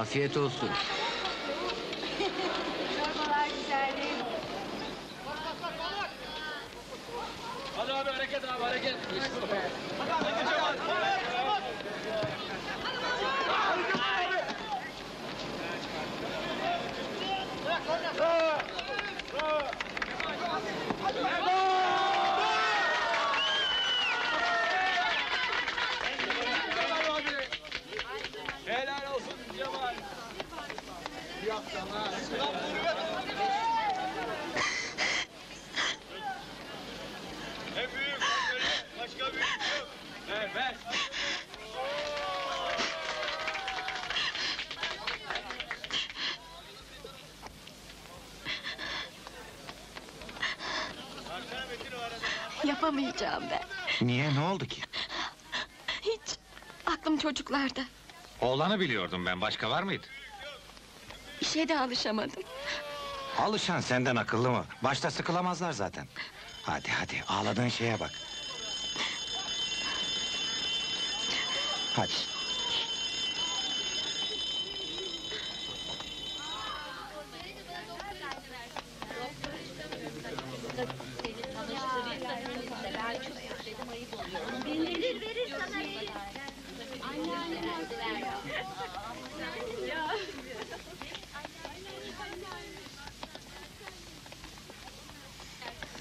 Afiyet olsun. Çorbalar güzel değil mi? Hadi abi hareket abi hareket. Helal olsun Cemal. En büyük başka büyük yok. Ver ver. Yapamayacağım ben. Niye ne oldu ki? Hiç. Aklım çocuklarda. Oğlanı biliyordum ben başka var mıydı? İşe de alışamadım. Alışan senden akıllı mı? Başta sıkılamazlar zaten. Hadi hadi ağladığın şeye bak. Hadi.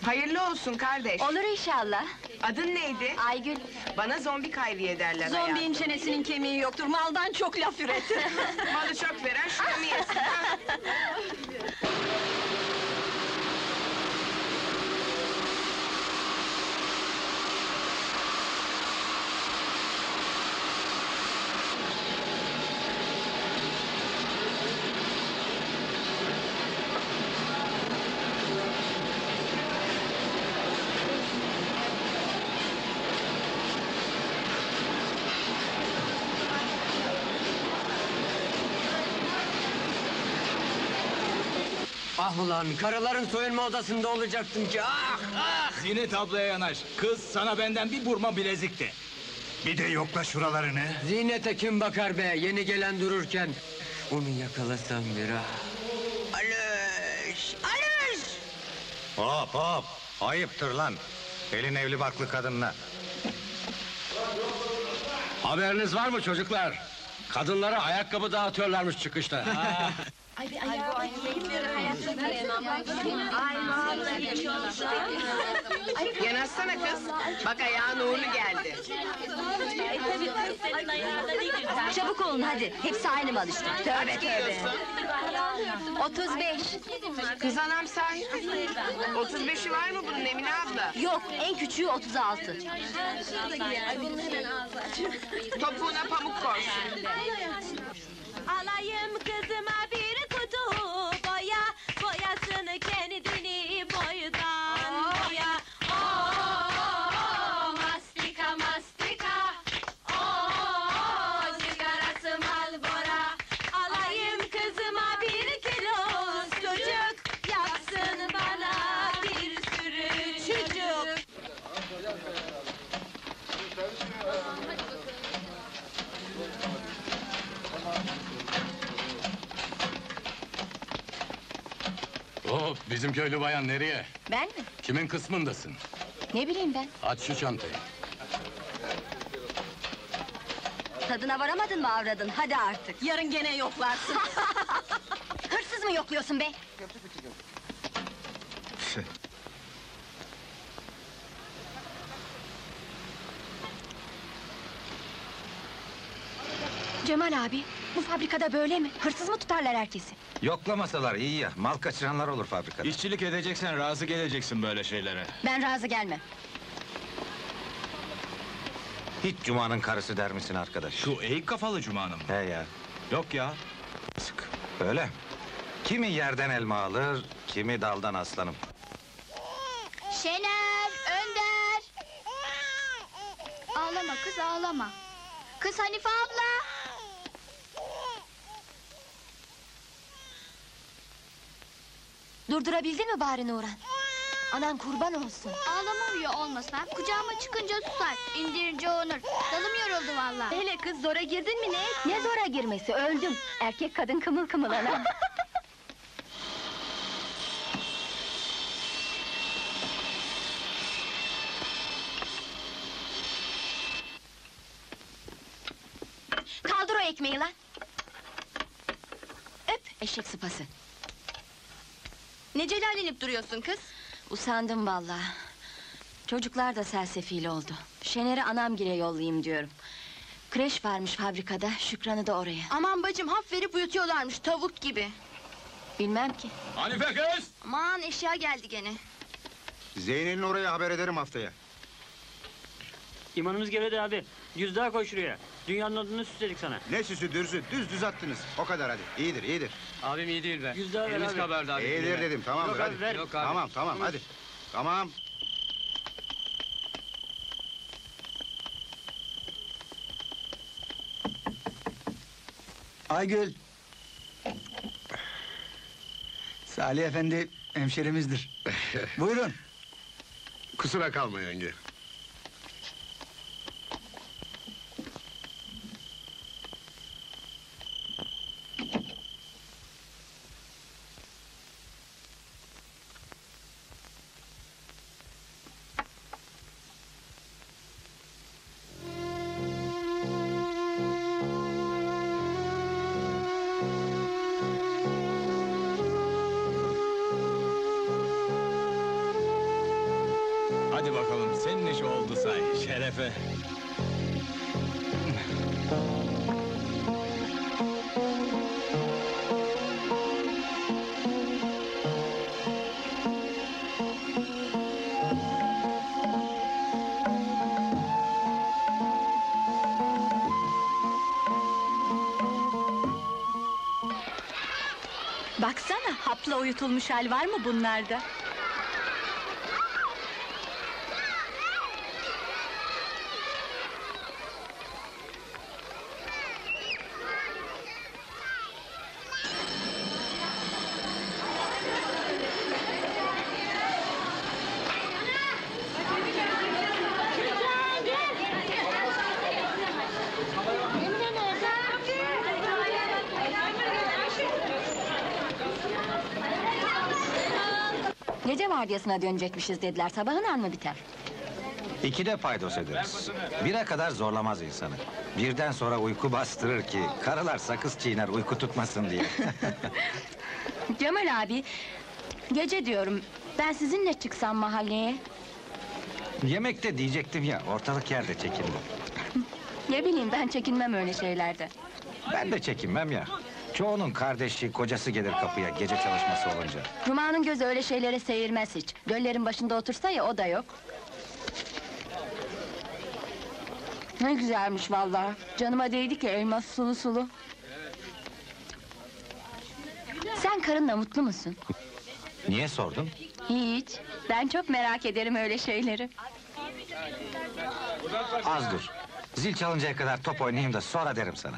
Hayırlı olsun kardeş. Olur inşallah. Adın neydi? Aygül. Bana zombi kayriye derler Zombinin hayatım. çenesinin kemiği yoktur. Maldan çok laf üretir. Malı çok veren şunu yesin? ha? Ah ulan karıların soyunma odasında olacaktım ki ah ah. Zinet ablaya yanaş. Kız sana benden bir burma bilezikti. Bir de yokla şuralarını. Ziynete kim bakar be yeni gelen dururken. Onu yakalasam bir ah. Alış! Alış! Hop hop. Ayıptır lan. Elin evli barklı kadınla. Haberiniz var mı çocuklar? Kadınlara ayakkabı dağıtıyorlarmış çıkışta. Yanaşsana kız. Bak ayağın uğurlu geldi. Çabuk olun hadi. Hepsi aynı mal işte. Tövbe giyiyorsun? 35. Kız anam sahi. 35'i var mı bunun Emine abla? Yok en küçüğü 36. Topuğuna pamuk korsun. Alayım kızıma bizim köylü bayan nereye? Ben mi? Kimin kısmındasın? Ne bileyim ben. Aç şu çantayı. Tadına varamadın mı avradın? Hadi artık. Yarın gene yoklarsın. Hırsız mı yokluyorsun be? Cemal abi, bu fabrikada böyle mi? Hırsız mı tutarlar herkesi? Yoklamasalar iyi ya. Mal kaçıranlar olur fabrikada. İşçilik edeceksen razı geleceksin böyle şeylere. Ben razı gelmem. Hiç Cuma'nın karısı der misin arkadaş? Şu eğik kafalı cumanım. He ya. Yok ya. Sık. Öyle. Kimi yerden elma alır, kimi daldan aslanım. Şener, Önder. Ağlama kız ağlama. Kız Hanife abla. Durdurabildin mi bari Nuran? Anan kurban olsun. Ağlama huyu olmasa kucağıma çıkınca susar. indirince onur. Dalım yoruldu valla. Hele kız zora girdin mi ne? Ne zora girmesi öldüm. Erkek kadın kımıl kımıl ana. Kaldır o ekmeği lan. Öp eşek sıpası. Ne celallenip duruyorsun kız? Usandım vallahi. Çocuklar da sersefil oldu. Şener'i anamgile yollayayım diyorum. Kreş varmış fabrikada, Şükran'ı da oraya. Aman bacım hap verip uyutuyorlarmış tavuk gibi. Bilmem ki. Hanife kız! Aman eşya geldi gene. Zeynel'in oraya haber ederim haftaya. İmanımız gevredi abi. Yüz daha koy şuraya. Dünyanın odunu süsledik sana. Ne süsü dürzü düz düz attınız. O kadar hadi. İyidir iyidir. Abim iyi değil be. Yüz daha ver Elimiz abi. kabardı abi. İyidir dedim tamamdır Yok abi, hadi. ver. Yok abi. Tamam tamam hadi. Tamam. Aygül. Salih Efendi hemşerimizdir. Buyurun. Kusura kalma yenge. Şerefe. Baksana, hapla uyutulmuş hal var mı bunlarda? Gece vardiyasına dönecekmişiz dediler, sabahın an mı biter? İkide paydos ederiz. Bire kadar zorlamaz insanı. Birden sonra uyku bastırır ki... ...karılar sakız çiğner uyku tutmasın diye. Cemal abi, gece diyorum, ben sizinle çıksam mahalleye... Yemekte diyecektim ya, ortalık yerde çekildi. Ne bileyim, ben çekinmem öyle şeylerde. Ben de çekinmem ya. Çoğunun kardeşi, kocası gelir kapıya gece çalışması olunca. Cuma'nın gözü öyle şeylere seyirmez hiç. Göllerin başında otursa ya, o da yok. Ne güzelmiş vallahi. Canıma değdi ki elmas sulu sulu. Sen karınla mutlu musun? Niye sordun? Hiç. Ben çok merak ederim öyle şeyleri. Az dur. Zil çalıncaya kadar top oynayayım da sonra derim sana.